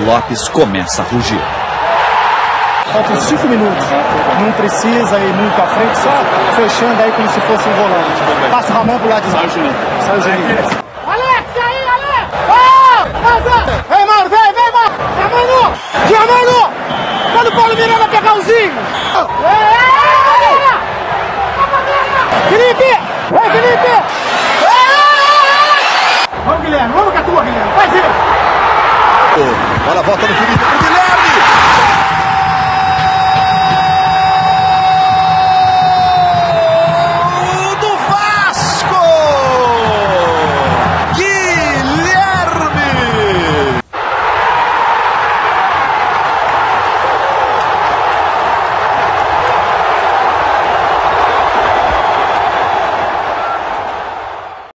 Lopes começa a rugir. Faltam cinco minutos. Não precisa ir muito à frente, só fechando aí como se fosse um volante. Passa o Ramon pro lado de Sai o Juninho. Sai o Juninho. Alex, e aí, Alex? Oh, vem, mano, vem, vem, mano. Diamano, Diamano. Manda o Paulo Miranda pegar o Zinho. Felipe, vem, Felipe. Vamos, Guilherme, vamos com a tua, Guilherme. Faz ele. Bola volta no Felipe pro Guilherme.